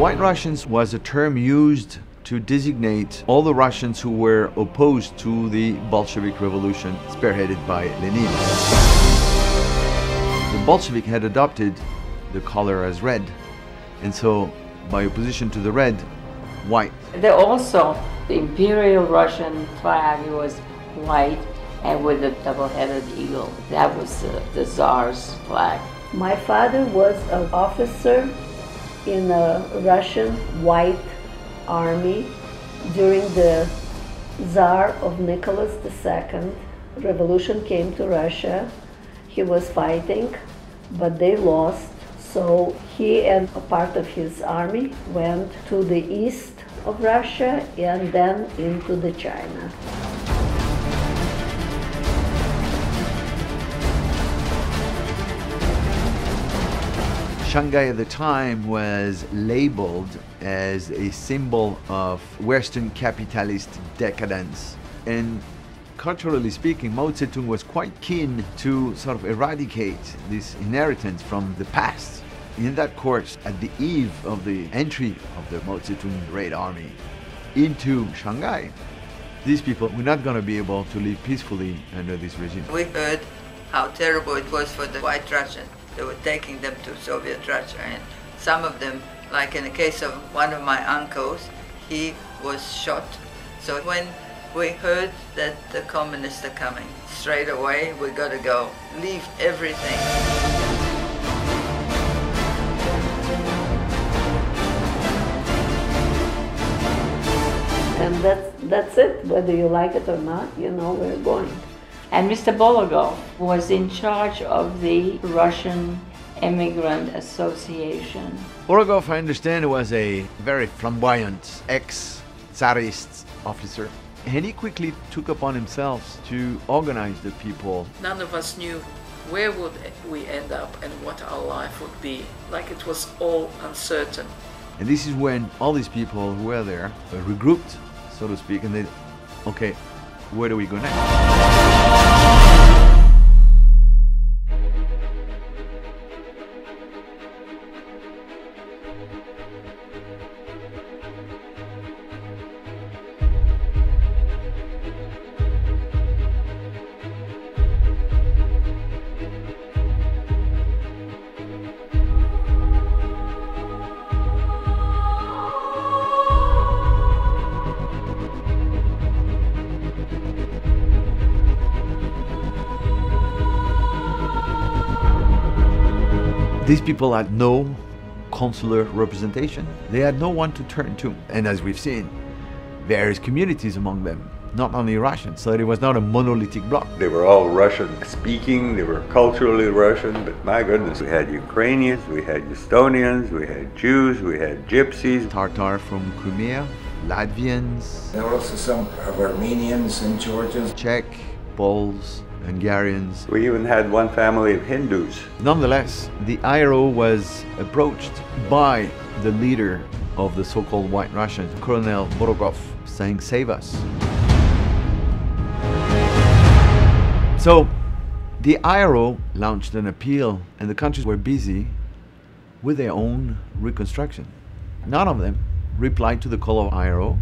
White Russians was a term used to designate all the Russians who were opposed to the Bolshevik Revolution spearheaded by Lenin. The Bolshevik had adopted the color as red, and so by opposition to the red, white. There also, the Imperial Russian flag was white and with a double-headed eagle. That was uh, the Tsar's flag. My father was an officer in a Russian white army during the Tsar of Nicholas II. Revolution came to Russia. He was fighting, but they lost. So he and a part of his army went to the east of Russia and then into the China. Shanghai at the time was labeled as a symbol of Western capitalist decadence. And culturally speaking, Mao Zedong was quite keen to sort of eradicate this inheritance from the past. In that course, at the eve of the entry of the Mao Zedong Red Army into Shanghai, these people were not going to be able to live peacefully under this regime. We heard how terrible it was for the White Russians they were taking them to Soviet Russia. And some of them, like in the case of one of my uncles, he was shot. So when we heard that the communists are coming, straight away we got to go, leave everything. And that's, that's it. Whether you like it or not, you know we're going. And Mr. Bologov was in charge of the Russian Immigrant Association. Bologov, I understand, was a very flamboyant ex-Tsarist officer. And he quickly took upon himself to organize the people. None of us knew where would we end up and what our life would be. Like it was all uncertain. And this is when all these people who were there regrouped, so to speak, and they, okay, where do we go next? These people had no consular representation. They had no one to turn to. And as we've seen, various communities among them, not only Russian, so it was not a monolithic bloc. They were all Russian speaking, they were culturally Russian, but my goodness, we had Ukrainians, we had Estonians, we had Jews, we had Gypsies. Tartar from Crimea, Latvians. There were also some of Armenians and Georgians. Czech, Poles, Hungarians. We even had one family of Hindus. Nonetheless, the IRO was approached by the leader of the so-called White Russians, Colonel Bologov, saying, save us. So the IRO launched an appeal and the countries were busy with their own reconstruction. None of them replied to the call of IRO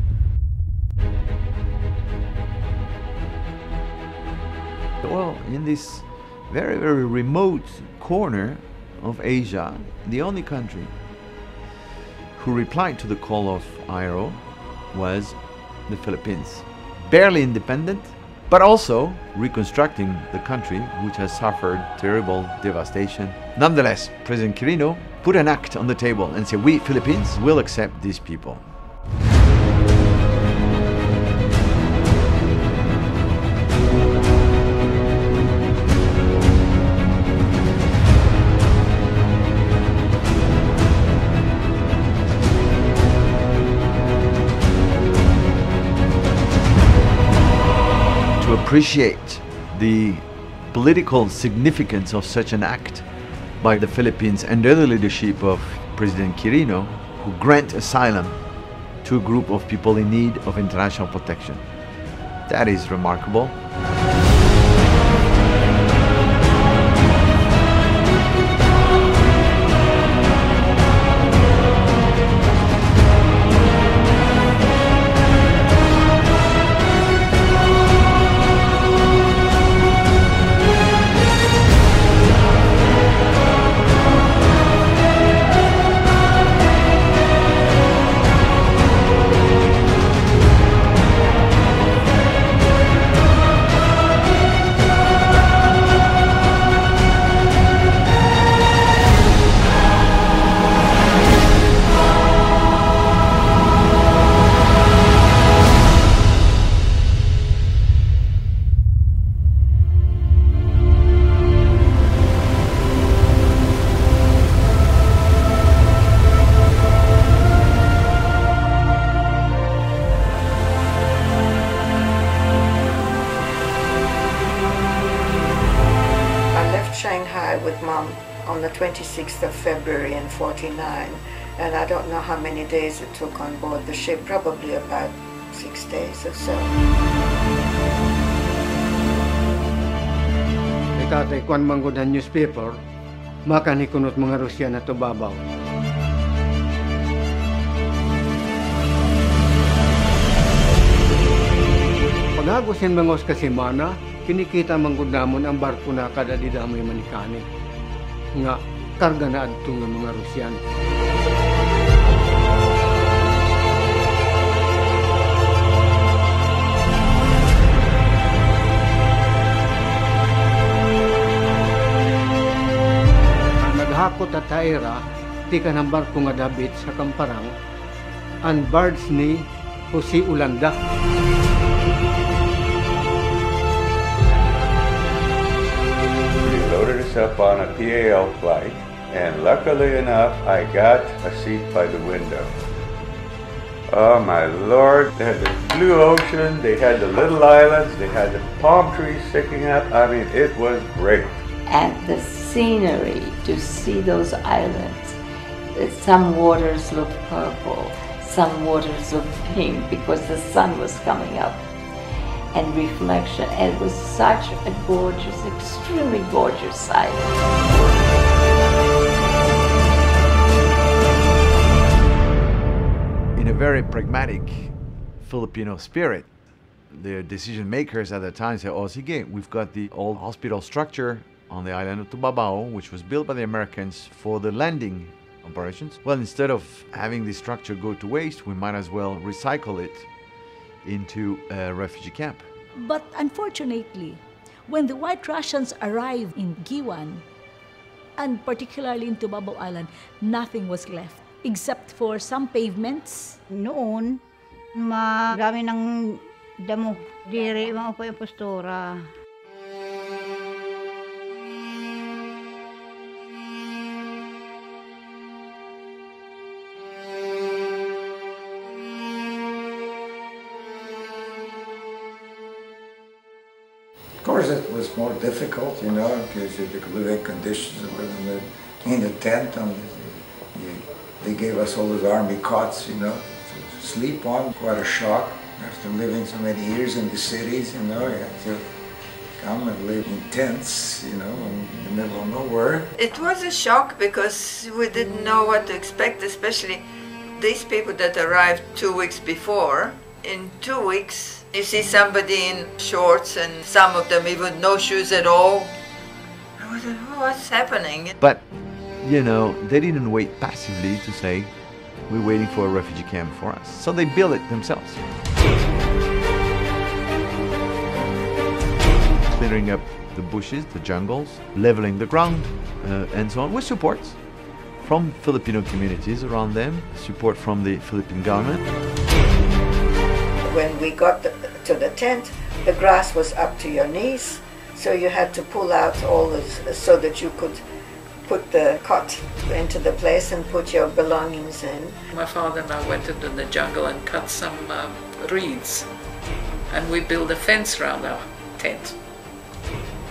Well, in this very, very remote corner of Asia, the only country who replied to the call of IRO was the Philippines. Barely independent, but also reconstructing the country which has suffered terrible devastation. Nonetheless, President Quirino put an act on the table and said, we Philippines will accept these people. Appreciate the political significance of such an act by the Philippines under the leadership of President Quirino, who grant asylum to a group of people in need of international protection. That is remarkable. 26th of February in 49. And I don't know how many days it took on board the ship, probably about six days or so. Itatay kwan manggod ang newspaper, makanikunot mga Rusya na tubabaw. Pagagos yan mangos kasimana, kinikita manggod namon ang barko na kada di damoy manikani. Nga, karga na adto ng mga Rusyan. Naghakot at taera, ti ka ng barko nga dabit sa kamparang, ang bards ni Jose Ulanda. They up on a PAL flight, and luckily enough, I got a seat by the window. Oh my lord, they had the blue ocean, they had the little islands, they had the palm trees sticking up. I mean, it was great. And the scenery to see those islands. uh, Some waters look purple, some waters look pink because the sun was coming up. And reflection. And it was such a gorgeous, extremely gorgeous sight. in a very pragmatic Filipino spirit, the decision makers at the time said, Oh, sige, we've got the old hospital structure on the island of Tubabao, which was built by the Americans for the landing operations. Well, instead of having this structure go to waste, we might as well recycle it into a refugee camp. But unfortunately, when the White Russians arrived in Guiuan, and particularly in Tubabao Island, nothing was left except for some pavements. Noon, marami ng damo. Diri, mga po yung postura. Was more difficult, you know, because the living conditions in the, tent, and they gave us all those army cots, you know, to sleep on. Quite a shock after living so many years in the cities, you know, you had to come and live in tents, you know, in the middle of nowhere. It was a shock because we didn't know what to expect, especially these people that arrived two weeks before. In two weeks, you see somebody in shorts and some of them even no shoes at all. I was like, "Oh, what's happening? But, you know, they didn't wait passively to say, we're waiting for a refugee camp for us. So they built it themselves. Clearing up the bushes, the jungles, leveling the ground, uh, and so on, with support from Filipino communities around them, support from the Philippine government. When we got the, to the tent, the grass was up to your knees, so you had to pull out all this so that you could put the cot into the place and put your belongings in. My father and I went into the jungle and cut some um, reeds, and we built a fence around our tent.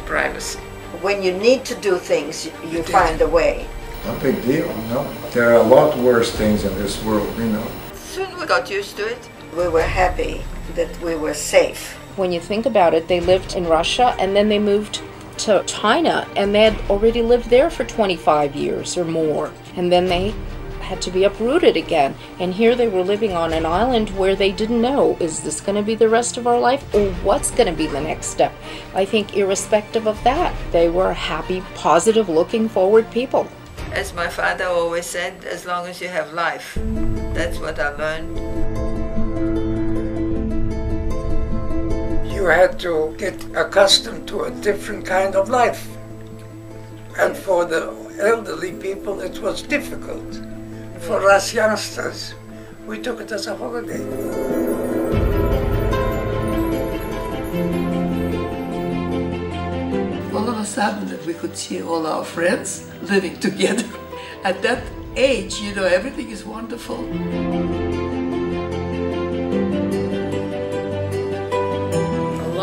Privacy. When you need to do things, you, you find a way. No big deal, you know. There are a lot worse things in this world, you know. Soon we got used to it. We were happy that we were safe. When you think about it, they lived in Russia and then they moved to China and they had already lived there for 25 years or more. And then they had to be uprooted again. And here they were living on an island where they didn't know is this going to be the rest of our life or what's going to be the next step? I think, irrespective of that, they were happy, positive, looking forward people. As my father always said, as long as you have life. That's what I learned. You had to get accustomed to a different kind of life. And for the elderly people, it was difficult. For us youngsters, we took it as a holiday. all of a sudden we could see all our friends living together. At that age, you know, everything is wonderful.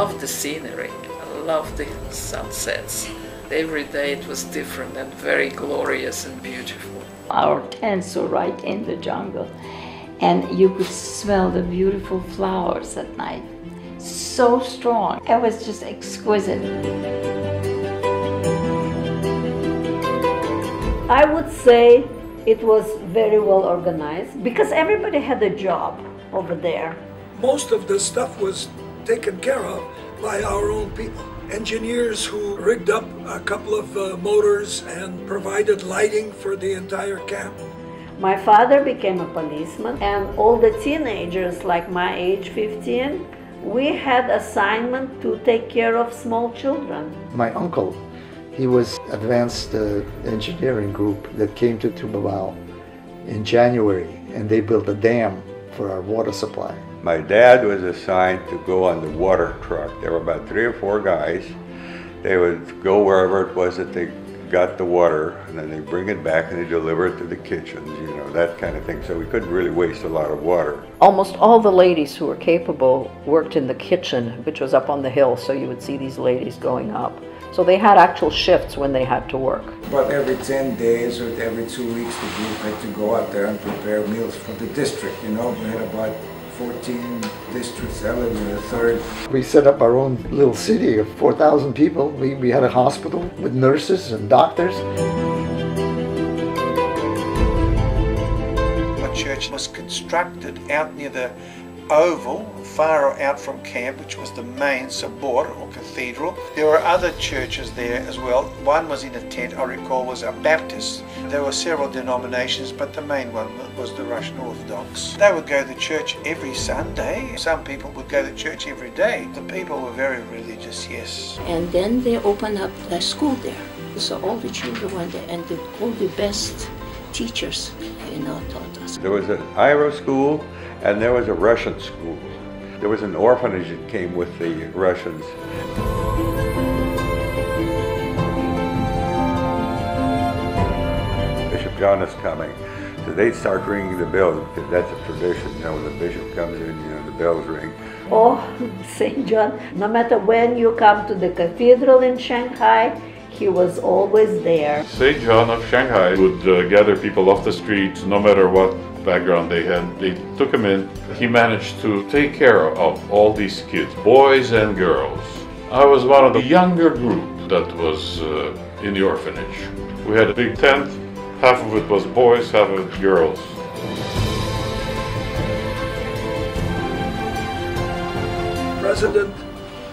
Love the scenery. I love the sunsets. Every day it was different and very glorious and beautiful. Our tents were right in the jungle, and you could smell the beautiful flowers at night. So strong. It was just exquisite. I would say it was very well organized because everybody had a job over there. Most of the stuff was taken care of by our own people. Engineers who rigged up a couple of uh, motors and provided lighting for the entire camp. My father became a policeman, and all the teenagers, like my age 15, we had assignment to take care of small children. My uncle, he was advanced uh, engineering group that came to Tubabao in January, and they built a dam for our water supply. My dad was assigned to go on the water truck. There were about three or four guys. They would go wherever it was that they got the water, and then they bring it back and they deliver it to the kitchens, you know, that kind of thing. So we couldn't really waste a lot of water. Almost all the ladies who were capable worked in the kitchen, which was up on the hill, so you would see these ladies going up. So they had actual shifts when they had to work. But every 10 days or every two weeks, the group had to go out there and prepare meals for the district, you know. We had about 14 districts, Ellen the third. We set up our own little city of 4,000 people. We, we had a hospital with nurses and doctors. A church was constructed out near the oval, far out from camp, which was the main sobor or cathedral. There were other churches there as well. One was in a tent, I recall, was a Baptist. There were several denominations, but the main one was the Russian Orthodox. They would go to church every Sunday. Some people would go to church every day. The people were very religious, yes. And then they opened up a school there. So all the children went there, and the, all the best teachers, you know, taught us. There was an IRO school and there was a Russian school. There was an orphanage that came with the Russians. Bishop John is coming. So they'd start ringing the bell because that's a tradition. You know, when the bishop comes in, you know, the bells ring. Oh, St. John, no matter when you come to the cathedral in Shanghai, he was always there. St. John of Shanghai would uh, gather people off the streets, no matter what background they had. They took him in. He managed to take care of all these kids, boys and girls. I was one of the younger group that was uh, in the orphanage. We had a big tent. Half of it was boys, half of it girls. President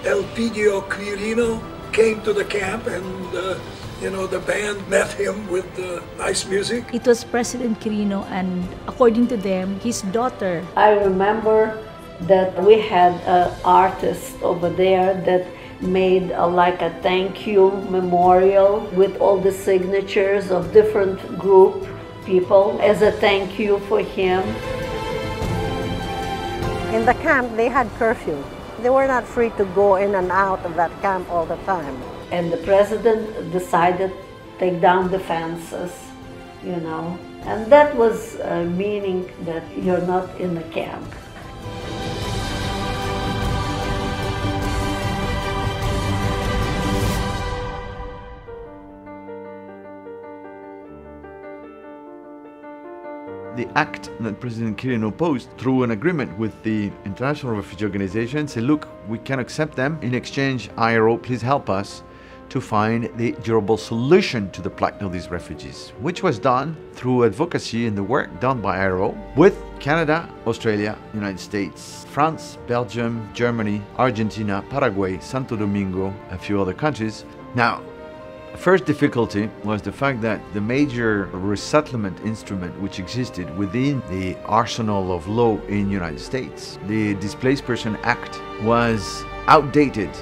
Elpidio Quirino came to the camp and uh, you know, the band met him with uh, nice music. It was President Quirino and according to them, his daughter. I remember that we had an artist over there that made a, like a thank you memorial with all the signatures of different group people as a thank you for him. In the camp, they had curfew. They were not free to go in and out of that camp all the time and the president decided take down the fences, you know, and that was uh, meaning that you're not in the camp. the act that President Quirino opposed through an agreement with the International Refugee Organization said, look, we can accept them. In exchange, IRO, please help us to find the durable solution to the plight of these refugees, which was done through advocacy and the work done by IRO with Canada, Australia, United States, France, Belgium, Germany, Argentina, Paraguay, Santo Domingo, a few other countries. Now, First difficulty was the fact that the major resettlement instrument which existed within the arsenal of law in United States, the Displaced Person Act, was outdated.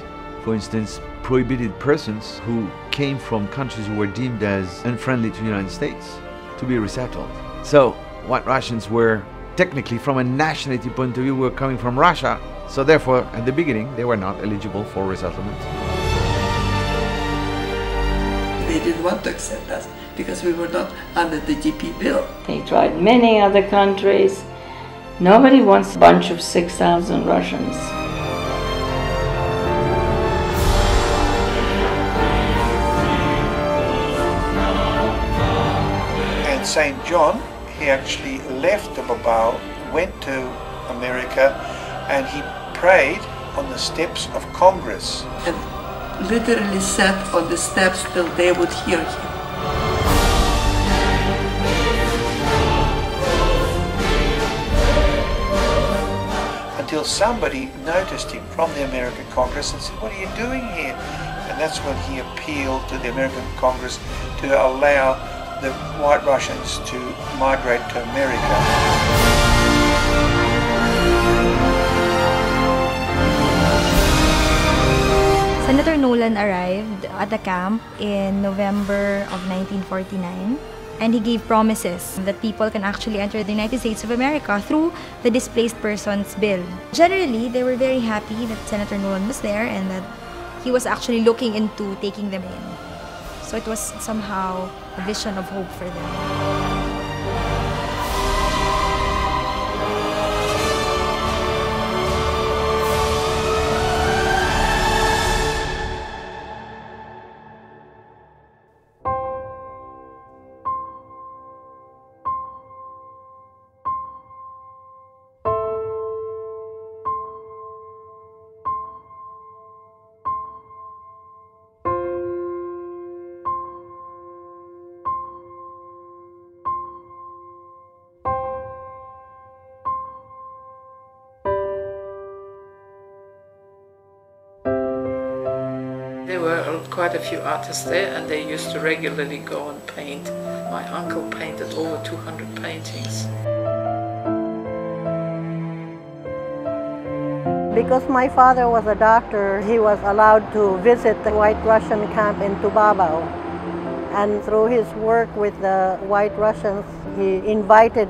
For instance, prohibited persons who came from countries who were deemed as unfriendly to the United States to be resettled. So, white Russians were technically, from a nationality point of view, were coming from Russia. So, therefore, at the beginning, they were not eligible for resettlement. They didn't want to accept us because we were not under the DP bill. They tried many other countries. Nobody wants a bunch of 6,000 Russians. St. John, he actually left Tubabao, went to America, and he prayed on the steps of Congress. And literally sat on the steps till they would hear him. Until somebody noticed him from the American Congress and said, What are you doing here? And that's when he appealed to the American Congress to allow the White Russians to migrate to America. Senator Knowland arrived at the camp in November of 1949 and he gave promises that people can actually enter the United States of America through the Displaced Persons Bill. Generally, they were very happy that Senator Knowland was there and that he was actually looking into taking them in. So it was somehow a vision of hope for them. Few artists there and they used to regularly go and paint. My uncle painted over 200 paintings. Because my father was a doctor, he was allowed to visit the White Russian camp in Tubabao. And through his work with the White Russians, he invited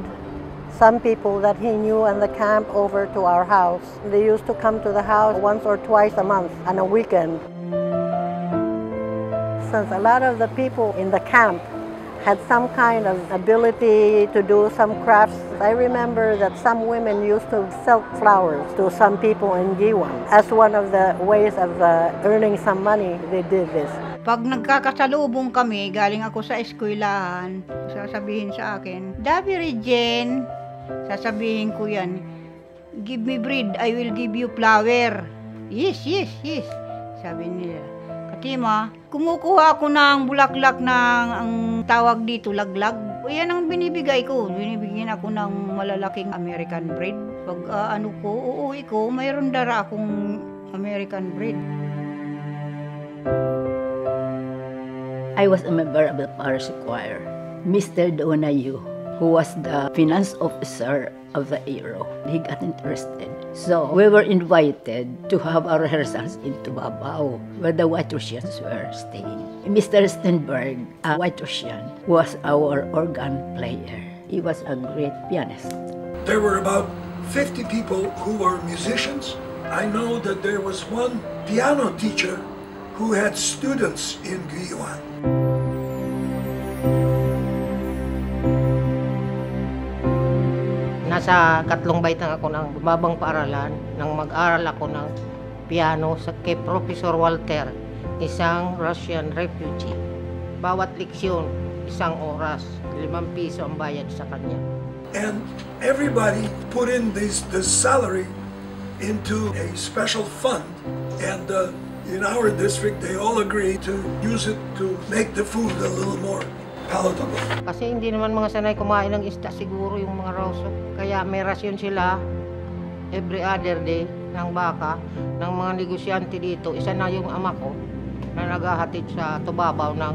some people that he knew in the camp over to our house. They used to come to the house once or twice a month on a weekend. Since a lot of the people in the camp had some kind of ability to do some crafts. I remember that some women used to sell flowers to some people in Giwan. As one of the ways of uh, earning some money, they did this. Pag nagkakasalubong kami, galing ako sa eskwelahan, sasabihin sa akin, Dabi Regen, sasabihin ko yan, give me bread, I will give you flower. Yes, yes, yes, sabi nila. Katima, kumukuha ako ng bulaklak ng ang tawag dito, laglag. Yan ang binibigay ko. Binibigyan ako ng malalaking American bread. Pag ah, ano ko, uuwi ko, mayroon dara akong American bread. I was a member of the parish choir. Mr. Donayu, who was the finance officer of the Aero, he got interested. So we were invited to have our rehearsals in Tubabao, where the White Russians were staying. Mr. Stenberg, a White Russian, was our organ player. He was a great pianist. There were about 50 people who were musicians. I know that there was one piano teacher who had students in Guiuan. Nasa katlong baitang ako ng babang paaralan nang mag-aral ako ng piano sa kay Professor Walter, isang Russian refugee. Bawat leksyon, isang oras, limang piso ang bayad sa kanya. And everybody put in this, this salary into a special fund. And uh, in our district, they all agreed to use it to make the food a little more palatable. Kasi hindi naman mga sanay kumain ng isda siguro yung mga Rauso. Kaya may rasyon sila every other day ng baka ng mga negosyante dito. Isa na yung ama ko na naghahatid sa tubabaw ng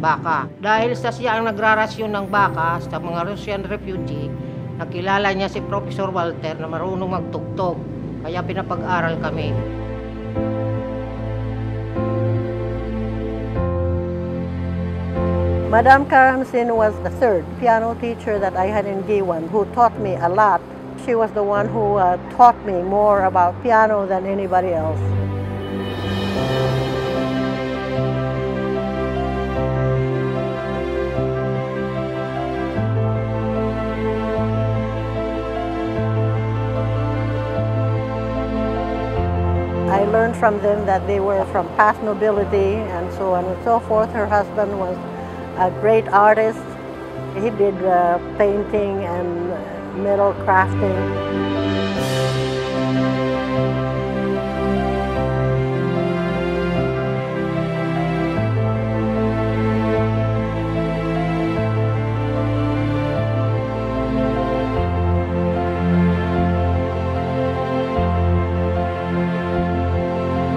baka. Dahil sa siya ang nagrarasyon ng baka sa mga Russian refugee, nakilala niya si Professor Walter na marunong magtugtog. Kaya pinapag-aral kami. Madame Karamsin was the third piano teacher that I had in Guiuan who taught me a lot. She was the one who uh, taught me more about piano than anybody else. I learned from them that they were from past nobility and so on and so forth. Her husband was a great artist He did uh, painting and metal crafting.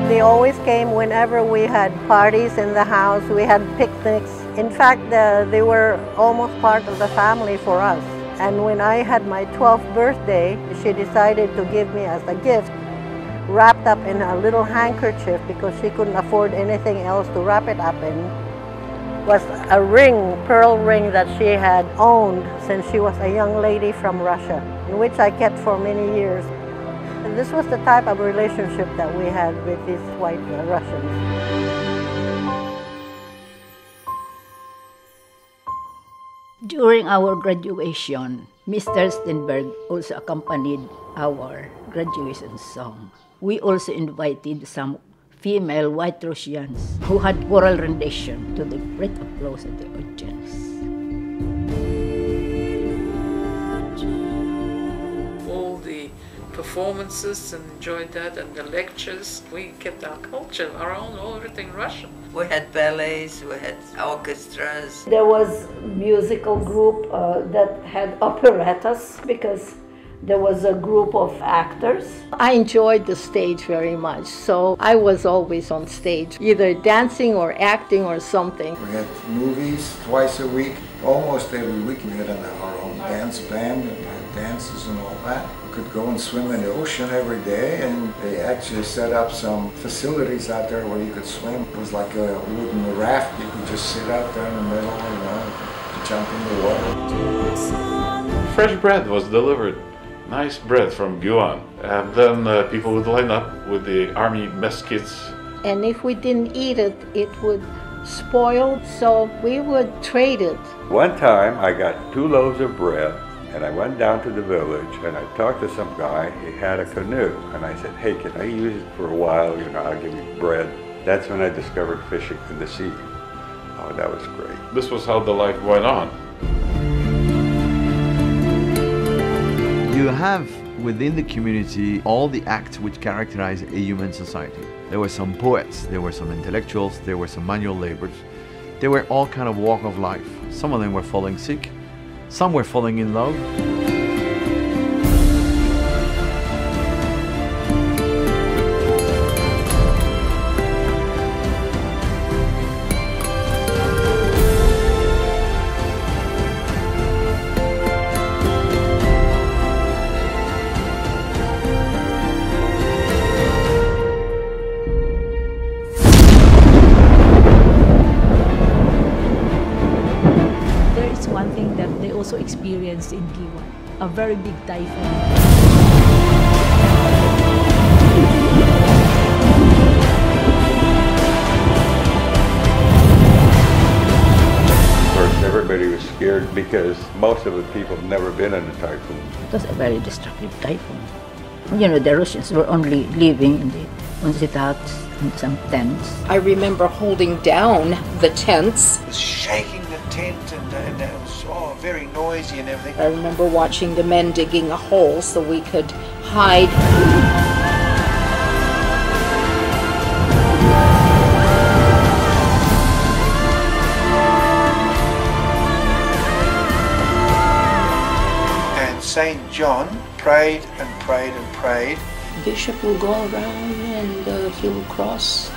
They always came whenever we had parties in the house, we had picnics. In fact, they were almost part of the family for us. And when I had my 12th birthday, she decided to give me as a gift, wrapped up in a little handkerchief because she couldn't afford anything else to wrap it up in, was a ring, pearl ring that she had owned since she was a young lady from Russia, which I kept for many years. And this was the type of relationship that we had with these white Russians. During our graduation, Mr. Stenberg also accompanied our graduation song. We also invited some female white Russians who had choral rendition to the great applause of the audience. Performances and enjoyed that and the lectures. We kept our culture, our own, everything Russian. We had ballets, we had orchestras. There was musical group uh, that had operettas because there was a group of actors. I enjoyed the stage very much, so I was always on stage, either dancing or acting or something. We had movies twice a week. Almost every week we had our own dance band and had dances and all that. We could go and swim in the ocean every day and they actually set up some facilities out there where you could swim. It was like a wooden raft. You could just sit out there in the middle, you know, jump in the water. Fresh bread was delivered. Nice bread from Guiuan. And then uh, people would line up with the army mess kits. And if we didn't eat it, it would spoil, so we would trade it. One time I got two loaves of bread and I went down to the village and I talked to some guy. He had a canoe and I said, hey, can I use it for a while? You know, I'll give you bread. That's when I discovered fishing in the sea. Oh, that was great. This was how the life went on. You have within the community all the acts which characterize a human society. There were some poets, there were some intellectuals, there were some manual laborers. There were all kind of walk of life. Some of them were falling sick, some were falling in love. Experienced in Guiuan, a very big typhoon. Of everybody was scared because most of the people had never been in a typhoon. It was a very destructive typhoon. You know, the Russians were only living in the on the huts and some tents. I remember holding down the tents. It was shaking the tent and, and it was oh, very noisy and everything. I remember watching the men digging a hole so we could hide. And St. John prayed and prayed and prayed. Bishop will go around and uh, he will cross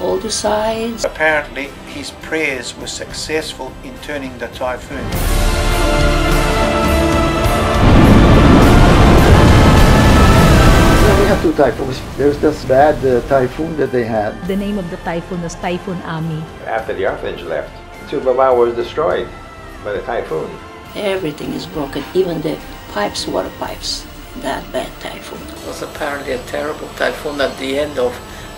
all the sides. Apparently, his prayers were successful in turning the typhoon. We had two typhoons. There's this bad uh, typhoon that they had. The name of the typhoon was Typhoon Ami. After the orphanage left, Tubabao was destroyed by the typhoon. Everything is broken, even the pipes, water pipes. That bad typhoon. It was apparently a terrible typhoon at the end of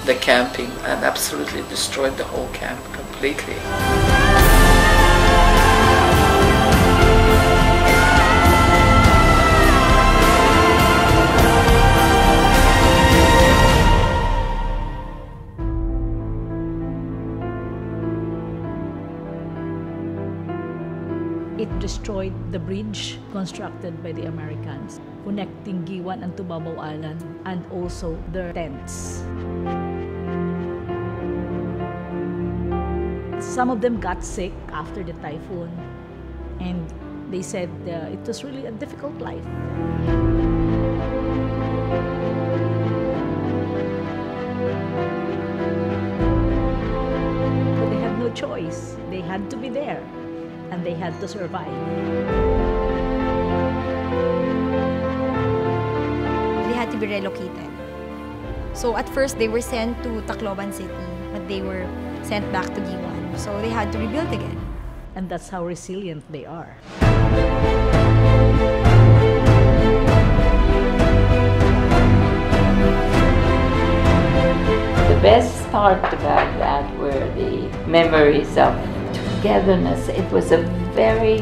the camping and absolutely destroyed the whole camp completely. It destroyed the bridge constructed by the Americans connecting Guiuan and Tubabao Island and also their tents. Some of them got sick after the typhoon and they said uh, it was really a difficult life. But they had no choice. They had to be there and they had to survive. They had to be relocated. So at first they were sent to Tacloban City, but they were sent back to Guiuan. So they had to rebuild again. And that's how resilient they are. The best part about that were the memories of togetherness. It was a very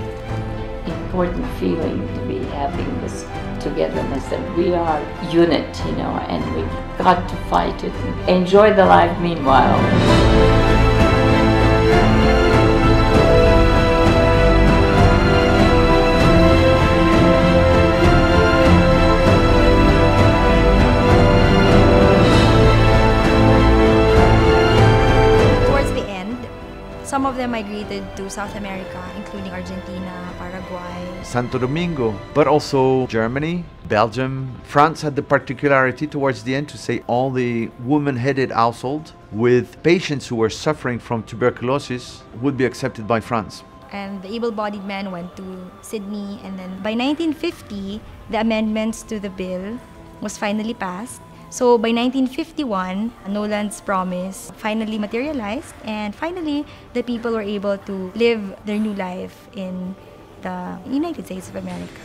important feeling to be having this togetherness that we are unit, you know, and we've got to fight it and enjoy the life meanwhile. Some of them migrated to South America, including Argentina, Paraguay. Santo Domingo, but also Germany, Belgium. France had the particularity towards the end to say all the woman headed household with patients who were suffering from tuberculosis would be accepted by France. and the able-bodied men went to Sydney and then by 1950 the amendments to the bill was finally passed so by 1951 Knowland's promise finally materialized and finally the people were able to live their new life in the United States of America.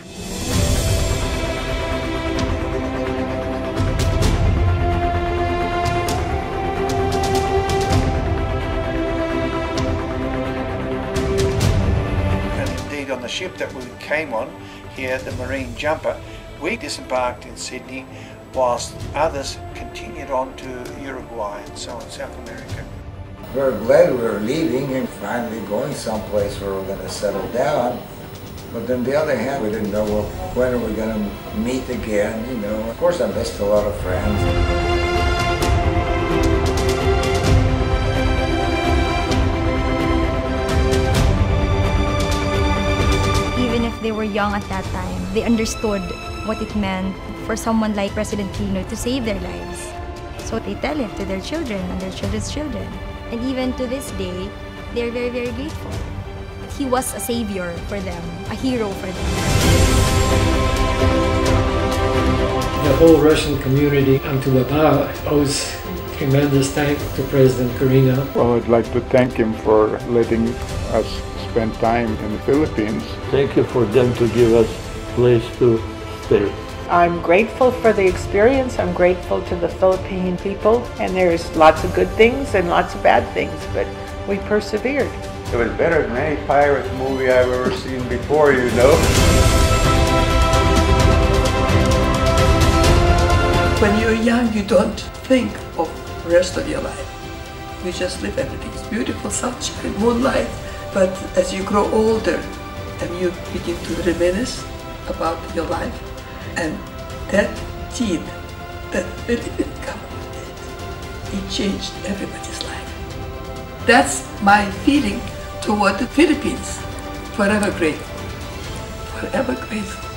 And indeed, on the ship that we came on here, the Marine Jumper, we disembarked in Sydney whilst others continued on to Uruguay and so on, South America. We were glad we were leaving and finally going someplace where we're going to settle down. But on the other hand, we didn't know well, when are we going to meet again, you know. Of course, I missed a lot of friends. even if they were young at that time they understood what it meant for someone like President Quirino to save their lives so they tell it to their children and their children's children and even to this day they're very very grateful he was a savior for them a hero for them The whole Russian community on Tubabao owes tremendous thanks to President Quirino. Well, I'd like to thank him for letting us spend time in the Philippines. Thank you for them to give us place to stay. I'm grateful for the experience. I'm grateful to the Philippine people. And there's lots of good things and lots of bad things, but we persevered. It was better than any pirate movie I've ever seen before, you know. When you're young, you don't think of the rest of your life. You just live everything's beautiful, sunshine, moonlight. But as you grow older and you begin to reminisce about your life, and that deed that Philippine government did, it changed everybody's life. That's my feeling toward the Philippines. Forever grateful. Forever grateful.